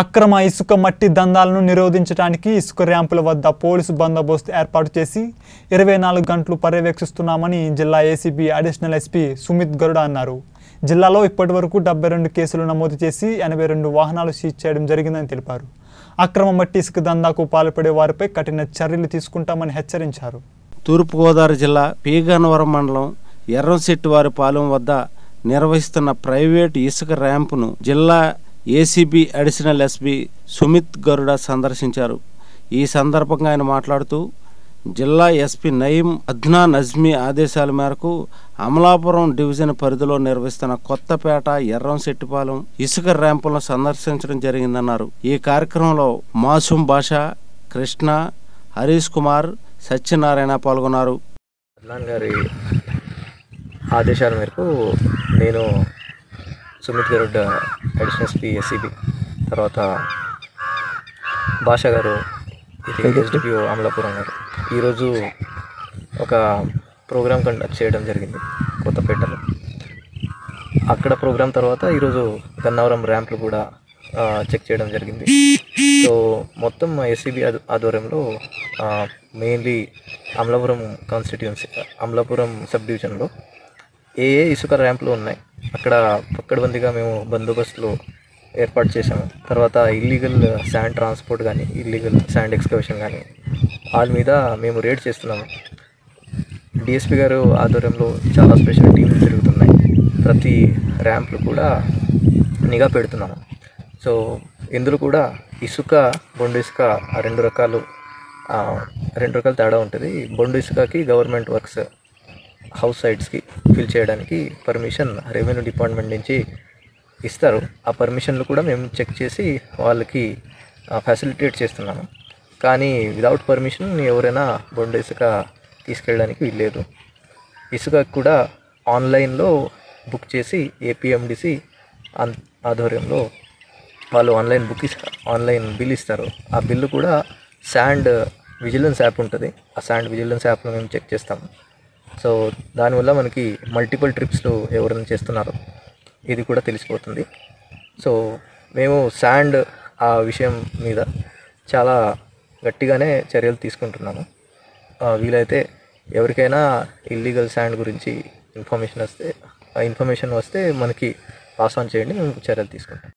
అక్రమ ఇసుక మట్టి దందాలను నిరోధించడానికి ఇసుక ర్యాంపుల వద్ద పోలీసు బందోబస్తు ఏర్పాటు చేసి ఇరవై నాలుగు గంటలు పర్యవేక్షిస్తున్నామని జిల్లా ACB additional SP Sumit Garuda అన్నారు. జిల్లాలో ఇప్పటివరకు డెబ్బై రెండు కేసులు నమోదు చేసి ఎనభై రెండు వాహనాలు సీజ్ చేయడం జరిగిందని తెలిపారు. అక్రమ మట్టి ఇసుక దందాకు పాల్పడే వారిపై కఠిన చర్యలు తీసుకుంటామని హెచ్చరించారు. తూర్పుగోదావరి జిల్లా పీగనవరం మండలం ఎర్రంశెట్టివారిపాలెం వద్ద నిర్వహిస్తున్న ప్రైవేటు ఇసుక ర్యాంపును జిల్లా ACB additional SP Sumit Garuda సందర్శించారు. ఈ సందర్భంగా ఆయన మాట్లాడుతూ జిల్లా ఎస్పీ నయీం అద్నా నజ్మీ ఆదేశాల మేరకు అమలాపురం డివిజన్ పరిధిలో నిర్వహిస్తున్న కొత్తపేట ఎర్రంశెట్టిపాలెం ఇసుక ర్యాంపులను సందర్శించడం జరిగిందన్నారు. ఈ కార్యక్రమంలో మాసూమ్ భాష కృష్ణ హరీష్ కుమార్ సత్యనారాయణ పాల్గొన్నారు. అద్నాన్ గారి ఆదేశాల మేరకు నేను Sumit Garud additional SP SCB తర్వాత భాష గారు ఎస్డిపిఓ అమలాపురం గారు. ఈరోజు ఒక ప్రోగ్రామ్ కండక్ట్ చేయడం జరిగింది కొత్తపేటలో. అక్కడ ప్రోగ్రామ్ తర్వాత ఈరోజు గన్నవరం ర్యాంప్లు కూడా చెక్ చేయడం జరిగింది. సో మొత్తం ఎస్సీబీ ఆధ్వర్యంలో mainly Amalapuram constituency Amalapuram sub డివిజన్లో ఏ ఏ ఇసుక ర్యాంపులు ఉన్నాయి అక్కడ పక్కడబందిగా మేము బందోబస్తులు ఏర్పాటు చేశాము. తర్వాత ఇల్లీగల్ శాండ్ ట్రాన్స్పోర్ట్ కానీ ఇల్లీగల్ శాండ్ ఎక్స్కవేషన్ కానీ వాళ్ళ మీద మేము రేడ్ చేస్తున్నాము. డిఎస్పి గారు ఆధ్వర్యంలో చాలా స్పెషల్ టీమ్స్ తిరుగుతున్నాయి ప్రతి ర్యాంప్లు కూడా నిఘా పెడుతున్నాము. సో ఇందులో కూడా ఇసుక బొండు ఇసుక రెండు రకాలు రెండు రకాల తేడా ఉంటుంది. బొండు ఇసుకకి గవర్నమెంట్ వర్క్స్ హౌస్ సైట్స్కి ఫిల్ చేయడానికి పర్మిషన్ రెవెన్యూ డిపార్ట్మెంట్ నుంచి ఇస్తారు. ఆ పర్మిషన్లు కూడా మేము చెక్ చేసి వాళ్ళకి ఫెసిలిటేట్ చేస్తున్నాము. కానీ విదౌట్ పర్మిషన్ ఎవరైనా బొండ ఇసుక తీసుకెళ్ళడానికి వీల్లేదు. ఇసుక కూడా ఆన్లైన్లో బుక్ చేసి ఏపీఎండిసి ఆధ్వర్యంలో వాళ్ళు ఆన్లైన్ బుక్ ఆన్లైన్ బిల్ ఇస్తారు. ఆ బిల్లు కూడా శాండ్ విజిలెన్స్ యాప్ ఉంటుంది. ఆ శాండ్ విజిలెన్స్ యాప్లో మేము చెక్ చేస్తాము. సో దానివల్ల మనకి మల్టిపుల్ ట్రిప్స్లు ఎవరైనా చేస్తున్నారో ఇది కూడా తెలిసిపోతుంది. సో మేము శాండ్ ఆ విషయం మీద చాలా గట్టిగానే చర్యలు తీసుకుంటున్నాము. వీలైతే ఎవరికైనా ఇల్లీగల్ శాండ్ గురించి ఇన్ఫర్మేషన్ వస్తే ఆ ఇన్ఫర్మేషన్ వస్తే మనకి పాస్ ఆన్ చేయండి మేము చర్యలు తీసుకుంటాం.